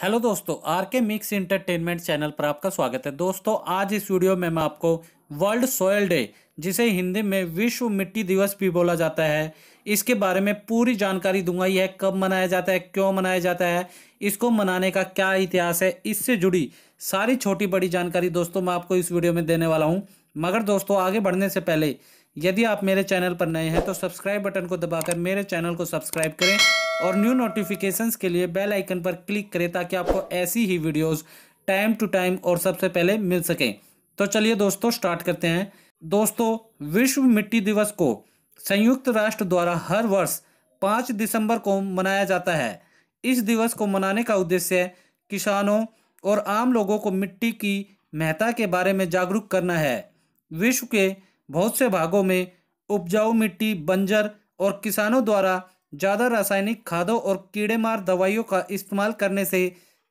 Hello दोस्तों are के mix entertainment channel पर आपका स्वागत है। दोस्तों, आज इस वीडियो में मैं आपको वर्ल्ड सोयल डे, जिसे हिंदी में विश्व मिट्टी दिवस भी बोला जाता है, इसके बारे में पूरी जानकारी दूँगा। यह कब मनाया जाता है, क्यों मनाया जाता है, इसको मनाने का क्या इतिहास है, इससे जुड़ी सारी छोटी बड़ी जानकारी दोस्तों मैं आपको इस वीडियो में देने वाला हूँ। मगर दोस्तों, आगे बढ़ने से पहले, यदि आप मेरे चैनल पर नए हैं तो सब्सक्राइब बटन को दबाकर मेरे चैनल को सब्सक्राइब करें। और न्यू नोटिफिकेशंस के लिए बेल आइकन पर क्लिक करें ताकि आपको ऐसी ही वीडियोस टाइम टू टाइम और सबसे पहले मिल सकें। तो चलिए दोस्तों स्टार्ट करते हैं। दोस्तों, विश्व मिट्टी दिवस को संयुक्त राष्ट्र द्वारा हर वर्ष पाँच दिसंबर को मनाया जाता है। इस दिवस को मनाने का उद्देश्य किसानों और आम लोगों को मिट्टी की महत्ता के बारे में जागरूक करना है। विश्व के बहुत से भागों में उपजाऊ मिट्टी, बंजर और किसानों द्वारा ज़्यादा रासायनिक खादों और कीड़े मार दवाइयों का इस्तेमाल करने से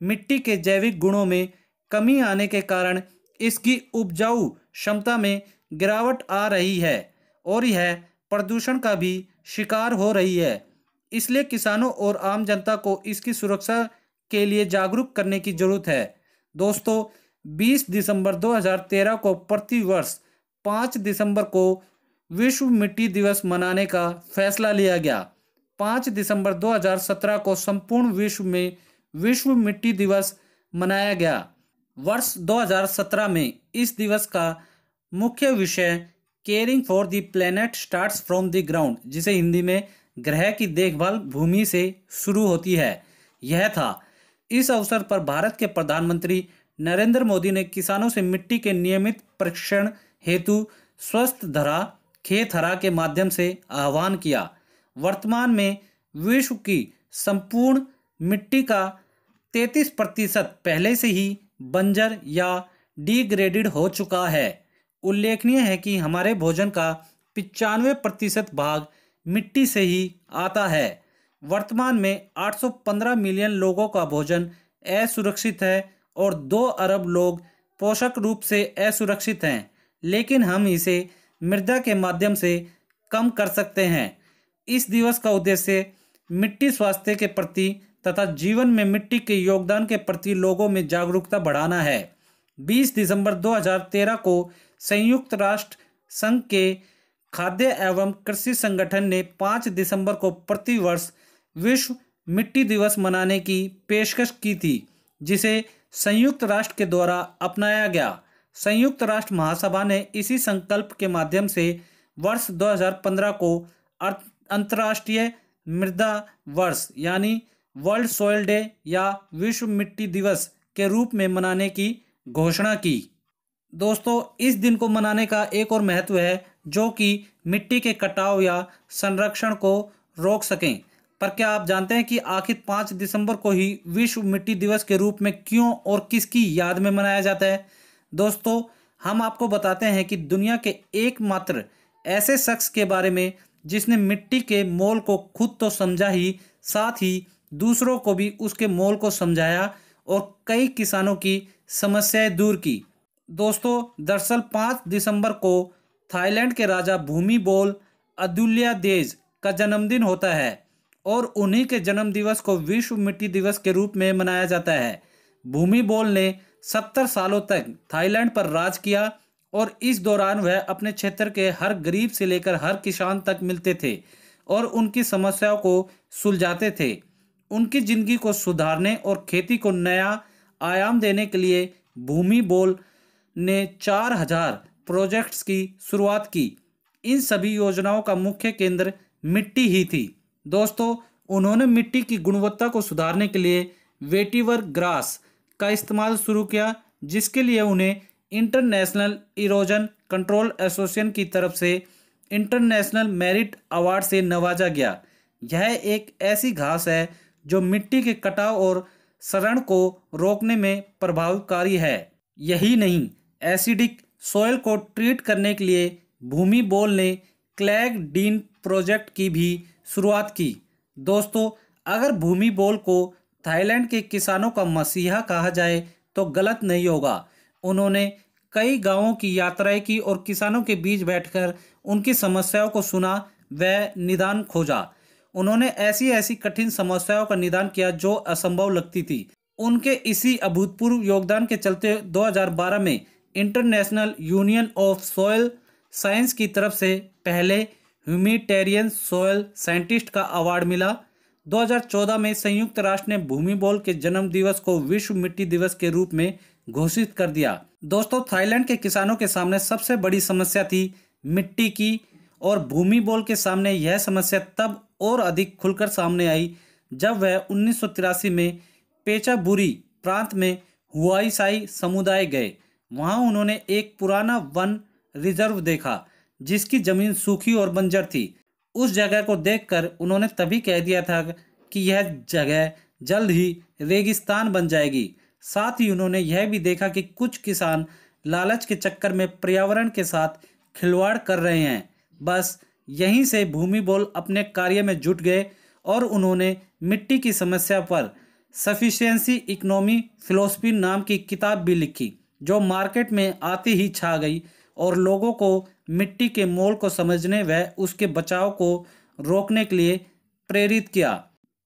मिट्टी के जैविक गुणों में कमी आने के कारण इसकी उपजाऊ क्षमता में गिरावट आ रही है और यह प्रदूषण का भी शिकार हो रही है। इसलिए किसानों और आम जनता को इसकी सुरक्षा के लिए जागरूक करने की ज़रूरत है। दोस्तों 20 दिसंबर 2013 को प्रति वर्ष 5 दिसंबर को विश्व मिट्टी दिवस मनाने का फैसला लिया गया। 5 दिसंबर 2017 को संपूर्ण विश्व में विश्व मिट्टी दिवस मनाया गया। वर्ष 2017 में इस दिवस का मुख्य विषय caring for the planet starts from the ground जिसे हिंदी में ग्रह की देखभाल भूमि से शुरू होती है। यह था। इस अवसर पर भारत के प्रधानमंत्री नरेंद्र मोदी ने किसानों से मिट्टी के नियमित परीक्षण हेतु स्वस्थ धरा, खेत हरा के माध्यम से आह्वान किया। वर्तमान में विश्व की संपूर्ण मिट्टी का 33 प्रतिशत पहले से ही बंजर या डिग्रेडेड हो चुका है। उल्लेखनीय है कि हमारे भोजन का पिचानवे प्रतिशत भाग मिट्टी से ही आता है। वर्तमान में 815 मिलियन लोगों का भोजन असुरक्षित है और दो अरब लोग पोषक रूप से असुरक्षित हैं, लेकिन हम इसे मृदा के माध्यम से कम कर सकते हैं। इस दिवस का उद्देश्य मिट्टी स्वास्थ्य के प्रति तथा जीवन में मिट्टी के योगदान के प्रति लोगों में जागरूकता बढ़ाना है। 20 दिसंबर 2013 को संयुक्त राष्ट्र संघ के खाद्य एवं कृषि संगठन ने 5 दिसंबर को प्रति वर्ष विश्व मिट्टी दिवस मनाने की पेशकश की थी, जिसे संयुक्त राष्ट्र के द्वारा अपनाया गया। संयुक्त राष्ट्र महासभा ने इसी संकल्प के माध्यम से वर्ष 2015 को अंतर्राष्ट्रीय मृदा वर्ष, यानी वर्ल्ड सोयल डे या विश्व मिट्टी दिवस के रूप में मनाने की घोषणा की। दोस्तों, इस दिन को मनाने का एक और महत्व है, जो कि मिट्टी के कटाव या संरक्षण को रोक सकें। पर क्या आप जानते हैं कि आखिर पाँच दिसंबर को ही विश्व मिट्टी दिवस के रूप में क्यों और किसकी याद में मनाया जाता है? दोस्तों, हम आपको बताते हैं कि दुनिया के एकमात्र ऐसे शख्स के बारे में जिसने मिट्टी के मोल को खुद तो समझा ही, साथ ही दूसरों को भी उसके मोल को समझाया और कई किसानों की समस्याएँ दूर की। दोस्तों, दरअसल पाँच दिसंबर को थाईलैंड के राजा भूमि बोल अदुल्या देज का जन्मदिन होता है और उन्हीं के जन्म दिवस को विश्व मिट्टी दिवस के रूप में मनाया जाता है। भूमि बोल ने सत्तर सालों तक थाईलैंड पर राज किया और इस दौरान वह अपने क्षेत्र के हर गरीब से लेकर हर किसान तक मिलते थे और उनकी समस्याओं को सुलझाते थे। उनकी ज़िंदगी को सुधारने और खेती को नया आयाम देने के लिए भूमि बोल ने चार हज़ार प्रोजेक्ट्स की शुरुआत की। इन सभी योजनाओं का मुख्य केंद्र मिट्टी ही थी। दोस्तों, उन्होंने मिट्टी की गुणवत्ता को सुधारने के लिए वेटिवर ग्रास का इस्तेमाल शुरू किया, जिसके लिए उन्हें इंटरनेशनल इरोजन कंट्रोल एसोसिएशन की तरफ़ से इंटरनेशनल मेरिट अवार्ड से नवाजा गया। यह एक ऐसी घास है जो मिट्टी के कटाव और शरण को रोकने में प्रभावकारी है। यही नहीं, एसिडिक सोयल को ट्रीट करने के लिए भूमि बोल ने क्लैग डीन प्रोजेक्ट की भी शुरुआत की। दोस्तों, अगर भूमि बोल को थाईलैंड के किसानों का मसीहा कहा जाए तो गलत नहीं होगा। उन्होंने कई गाँवों की यात्राएँ की और किसानों के बीच बैठकर उनकी समस्याओं को सुना व निदान खोजा। उन्होंने ऐसी ऐसी कठिन समस्याओं का निदान किया जो असंभव लगती थी। उनके इसी अभूतपूर्व योगदान के चलते 2012 में international union of soil science की तरफ़ से पहले ह्यूमिटेरियन सॉयल साइंटिस्ट का अवार्ड मिला। 2014 में संयुक्त राष्ट्र ने भूमि बोल के जन्म दिवस को विश्व मिट्टी दिवस के रूप में घोषित कर दिया। दोस्तों, थाईलैंड के किसानों के सामने सबसे बड़ी समस्या थी मिट्टी की और भूमि बोल के सामने यह समस्या तब और अधिक खुलकर सामने आई जब वह उन्नीस सौ तिरासी में पेचाबुरी प्रांत में हुआईसाई समुदाय गए। वहाँ उन्होंने एक पुराना वन रिज़र्व देखा, जिसकी ज़मीन सूखी और बंजर थी। उस जगह को देखकर उन्होंने तभी कह दिया था कि यह जगह जल्द ही रेगिस्तान बन जाएगी। साथ ही उन्होंने यह भी देखा कि कुछ किसान लालच के चक्कर में पर्यावरण के साथ खिलवाड़ कर रहे हैं। बस यहीं से भूमि बोल अपने कार्य में जुट गए और उन्होंने मिट्टी की समस्या पर सफिशियंसी इकोनॉमी फिलोसफी नाम की किताब भी लिखी, जो मार्केट में आते ही छा गई और लोगों को मिट्टी के मोल को समझने व उसके बचाव को रोकने के लिए प्रेरित किया।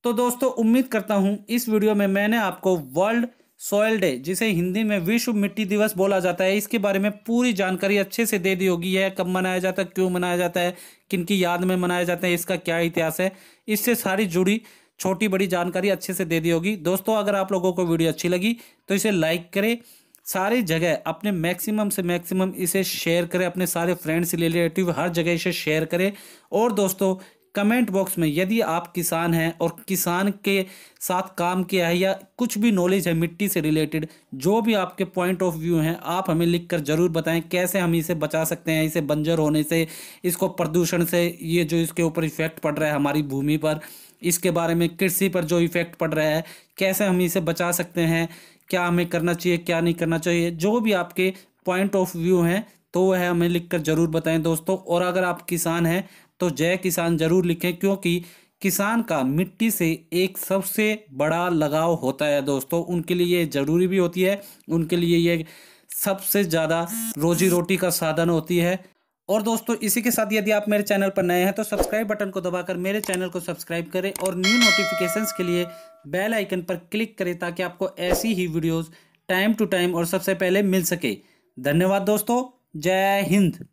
तो दोस्तों, उम्मीद करता हूँ इस वीडियो में मैंने आपको वर्ल्ड सॉयल डे जिसे हिंदी में विश्व मिट्टी दिवस बोला जाता है। इसके बारे में पूरी जानकारी अच्छे से दे दी होगी। यह कब मनाया जाता है, क्यों मनाया जाता है, किन की याद में मनाया जाता है, इसका क्या इतिहास है, इससे सारी जुड़ी छोटी बड़ी जानकारी अच्छे से दे दी होगी। दोस्तों, अगर आप लोगों को वीडियो अच्छी लगी तो इसे लाइक करें, सारी जगह अपने मैक्सिमम से मैक्सिमम इसे शेयर करें, अपने सारे फ्रेंड्स, रिलेटिव, हर जगह इसे शेयर करें। और दोस्तों कमेंट बॉक्स में यदि आप किसान हैं और किसान के साथ काम किया है या कुछ भी नॉलेज है मिट्टी से रिलेटेड, जो भी आपके पॉइंट ऑफ़ व्यू हैं, आप हमें लिख कर ज़रूर बताएँ कैसे हम इसे बचा सकते हैं, इसे बंजर होने से, इसको प्रदूषण से, ये जो इसके ऊपर इफ़ेक्ट पड़ रहा है हमारी भूमि पर, इसके बारे में कृषि पर जो इफ़ेक्ट पड़ रहा है, कैसे हम इसे बचा सकते हैं, क्या हमें करना चाहिए, क्या नहीं करना चाहिए, जो भी आपके पॉइंट ऑफ़ व्यू हैं तो वह हमें लिख कर ज़रूर बताएँ दोस्तों। और अगर आप किसान हैं तो जय किसान ज़रूर लिखें, क्योंकि किसान का मिट्टी से एक सबसे बड़ा लगाव होता है दोस्तों। उनके लिए ये ज़रूरी भी होती है, उनके लिए ये सबसे ज़्यादा रोजी रोटी का साधन होती है। और दोस्तों, इसी के साथ यदि आप मेरे चैनल पर नए हैं तो सब्सक्राइब बटन को दबाकर मेरे चैनल को सब्सक्राइब करें और न्यू नोटिफिकेशंस के लिए बेल आइकन पर क्लिक करें, ताकि आपको ऐसी ही वीडियोस टाइम टू टाइम और सबसे पहले मिल सके। धन्यवाद दोस्तों। जय हिंद।